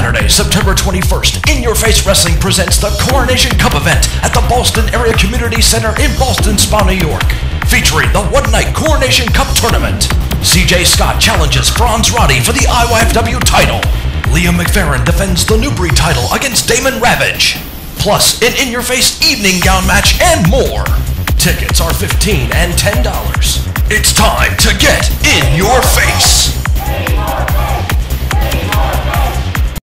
Saturday, September 21st, In Your Face Wrestling presents the Coronation Cup event at the Ballston Area Community Center in Ballston Spa, New York, featuring the one-night Coronation Cup tournament. CJ Scott challenges Fronz Roddy for the IYFW title. Liam McFerrin defends the New Breed title against Damon Ravage. Plus, an in-your-face evening gown match and more. Tickets are $15 and $10. It's time to get in your.